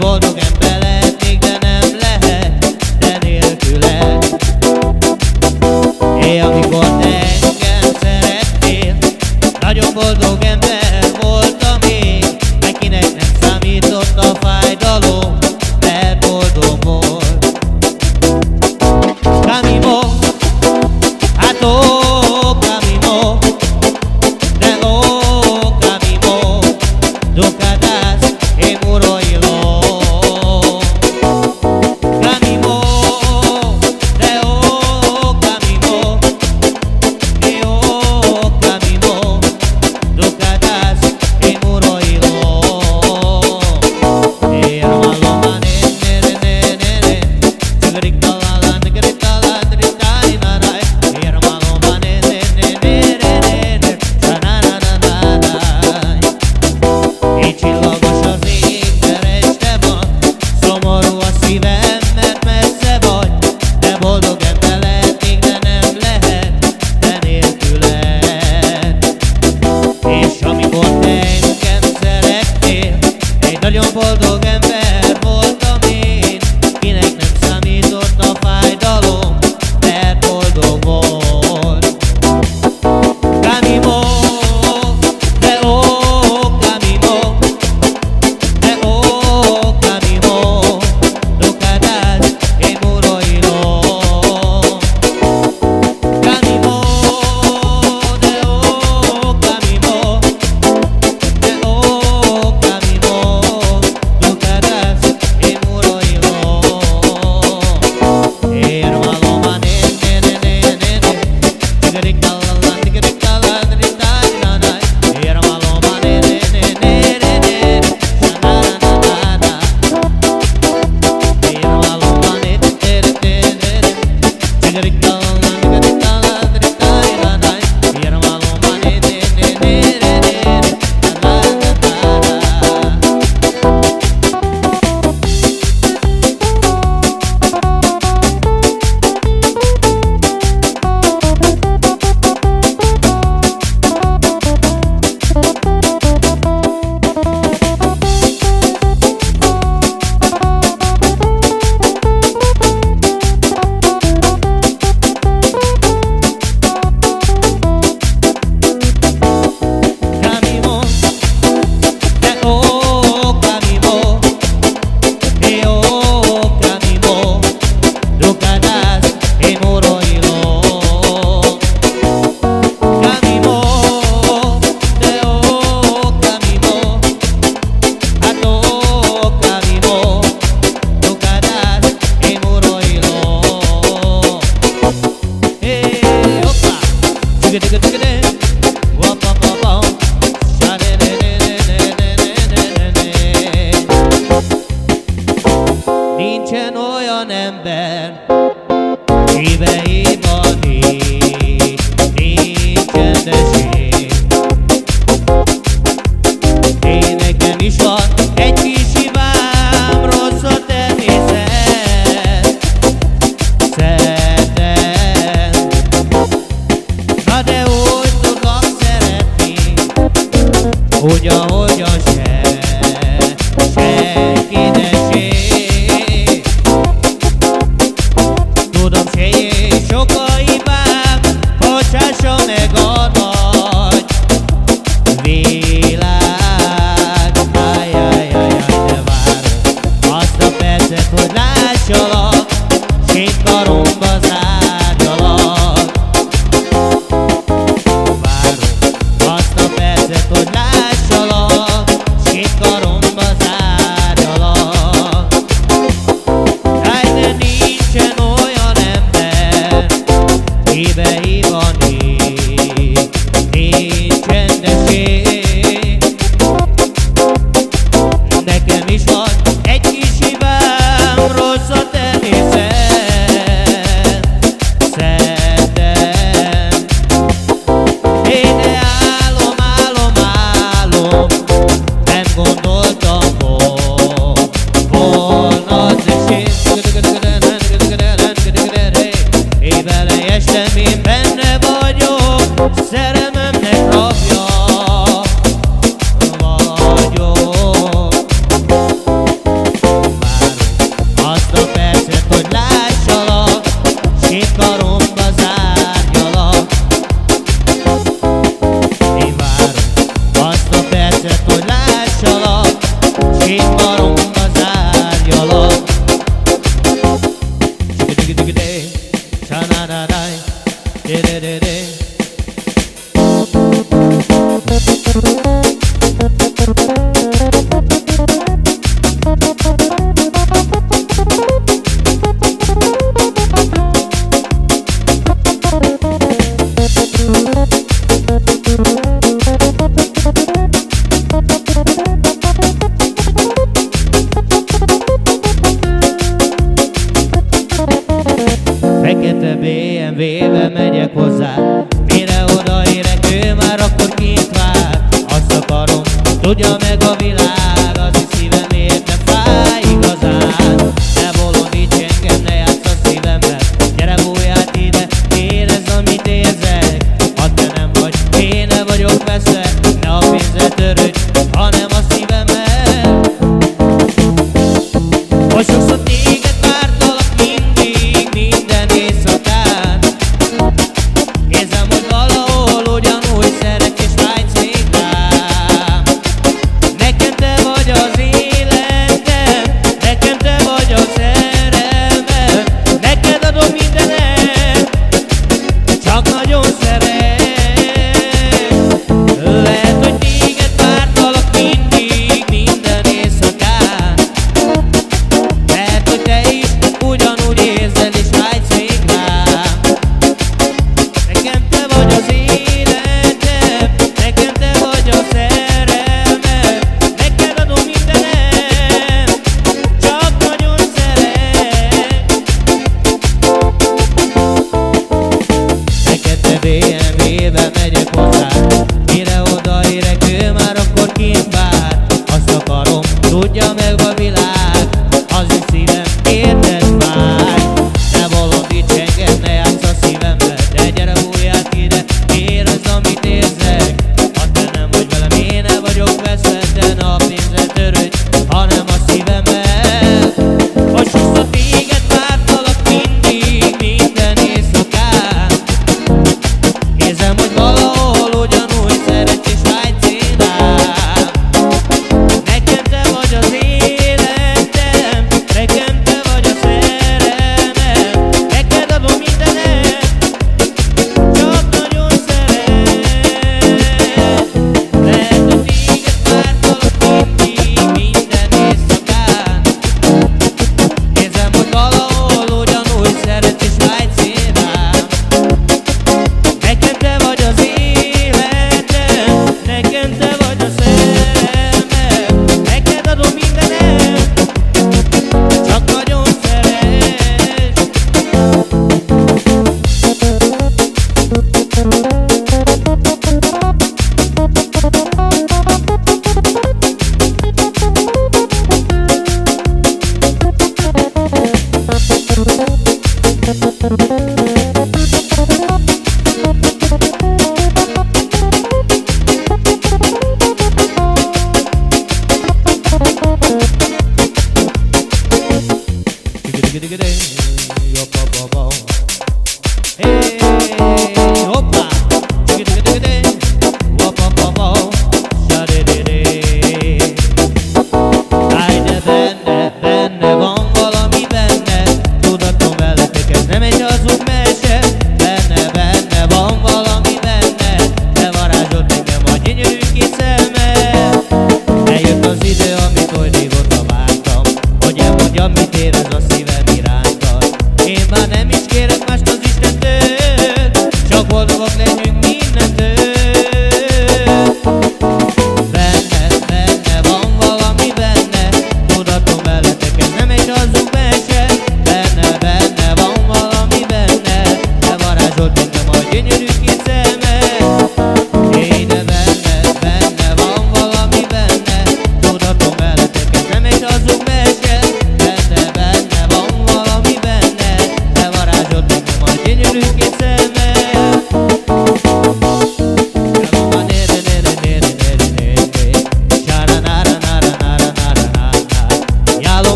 Godugam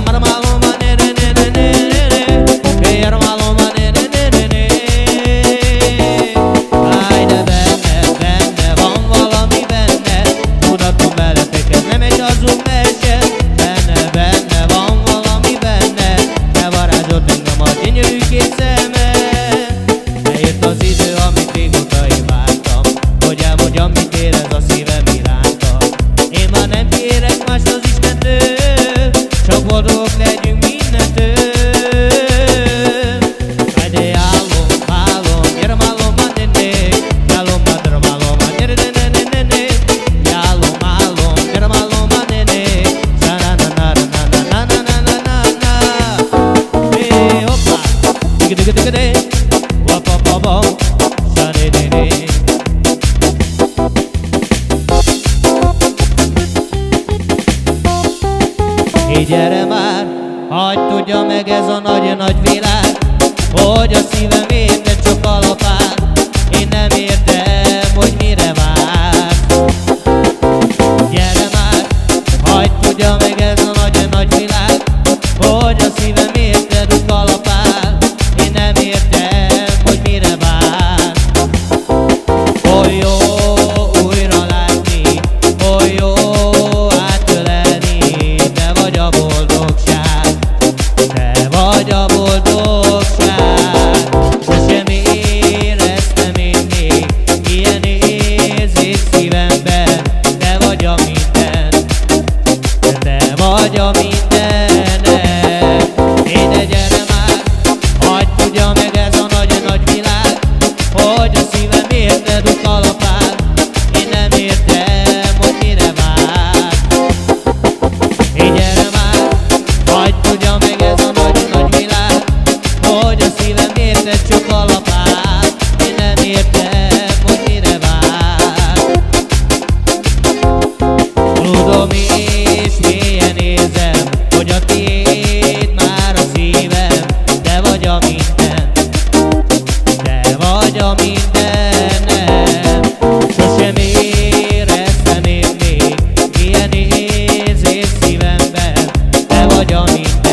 Marama vár. Hagy tudja meg ez a nagy-nagy világ Hogy a szívem ér don't need